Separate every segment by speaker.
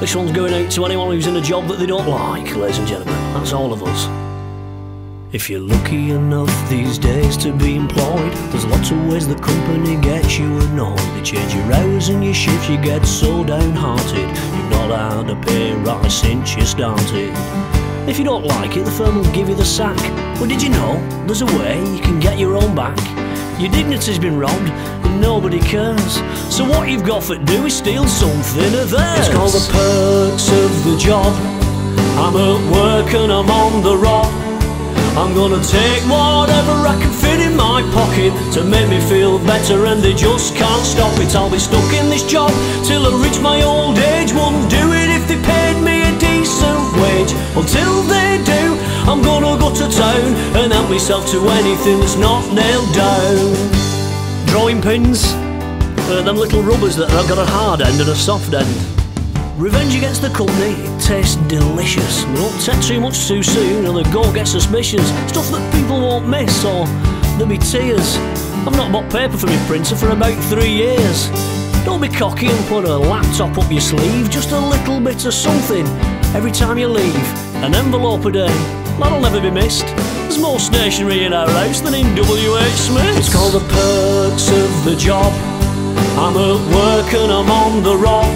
Speaker 1: This one's going out to anyone who's in a job that they don't like, ladies and gentlemen. That's all of us. If you're lucky enough these days to be employed, there's lots of ways the company gets you annoyed. They change your hours and your shifts, you get so downhearted. You've not had a pay rise since you started. If you don't like it, the firm will give you the sack. But did you know there's a way you can get your own back? Your dignity's been robbed and nobody cares. So what you've got to do is steal something of theirs. It's called the perks of the job. I'm at work and I'm on the rock. I'm gonna take whatever I can fit in my pocket to make me feel better, and they just can't stop it. I'll be stuck in this job till I reach my old age. Wouldn't do it if they paid me to anything that's not nailed down. Drawing pins, uh, them little rubbers that have got a hard end and a soft end. Revenge against the company, it tastes delicious. Don't take too much too soon or the go get suspicious. Stuff that people won't miss or there'll be tears. I've not bought paper for my printer for about three years. Don't be cocky and put a laptop up your sleeve, just a little bit of something every time you leave. An envelope a day, that'll never be missed. There's more stationery in our house than in WH Smith. It's called the perks of the job. I'm at work and I'm on the rock.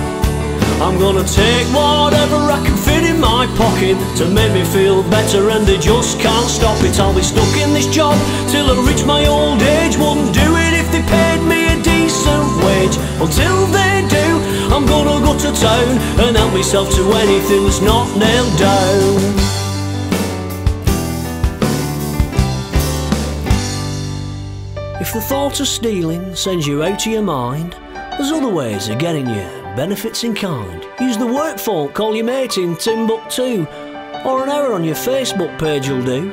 Speaker 1: I'm gonna take whatever I can fit in my pocket to make me feel better, and they just can't stop it. I'll be stuck in this job till I reach my old age. Wouldn't do it if they paid me a decent wage. Until they do, I'm gonna go to town myself to anything that's not nailed down. If the thought of stealing sends you out of your mind, there's other ways of getting you benefits in kind. Use the work phone, call your mate in Timbuktu, or an hour on your Facebook page will do.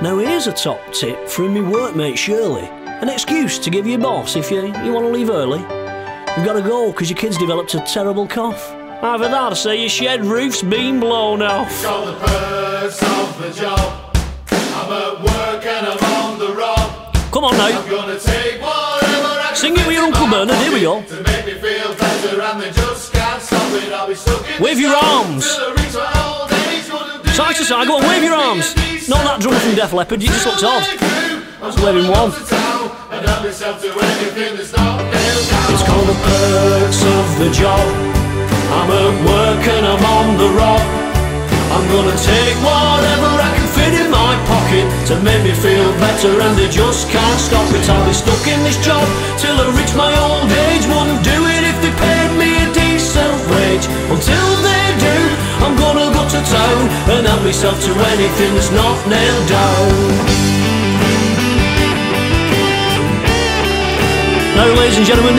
Speaker 1: Now here's a top tip from my workmate Shirley. An excuse to give your boss if you, you want to leave early. You've got to go because your kid's developed a terrible cough. Either that or say your shed roof's been blown off.
Speaker 2: The perks of the job. I'm at work and I'm on the rock.
Speaker 1: Come on now,
Speaker 2: I'm gonna take whatever
Speaker 1: Sing it with your Uncle Bernard, here we go.
Speaker 2: To make me feel better and they just can't stop it. I'll be stuck
Speaker 1: Wave your arms.
Speaker 2: till I reach my old age. Wouldn't do
Speaker 1: Side to side, go on, wave your arms. Not that drummer from Def Leppard, you just looks odd.
Speaker 2: Just
Speaker 1: waving one.
Speaker 2: And help myself to anything that's not nailed down.
Speaker 1: It's called the perks of the job. Gonna take whatever I can fit in my pocket to make me feel better, and they just can't stop it. I'll be stuck in this job till I reach my old age. Wouldn't do it if they paid me a decent wage. Until they do, I'm gonna go to town and help myself to anything that's not nailed down. Now, ladies and gentlemen,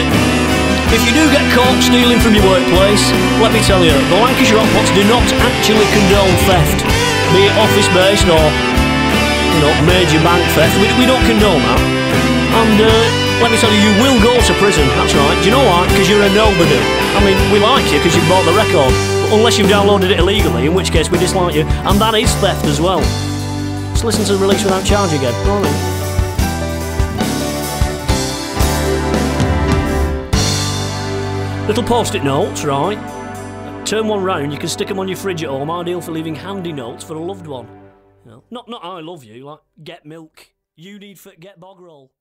Speaker 1: if you do get caught stealing from your workplace, let me tell you, the Lancashire Hotpots do not actually condone theft, be it office based or, you know, major bank theft. We, we don't condone that. And uh, let me tell you, you will go to prison. That's right. Do you know why? Because you're a nobody. I mean, we like you because you bought the record, but unless you've downloaded it illegally, in which case we dislike you, and that is theft as well. Let's listen to the Release Without Charge again. All right. Little post-it notes, right? Turn one round, you can stick them on your fridge at home. Ideal for leaving handy notes for a loved one. You know, not not I love you, like get milk. You need for get bog roll.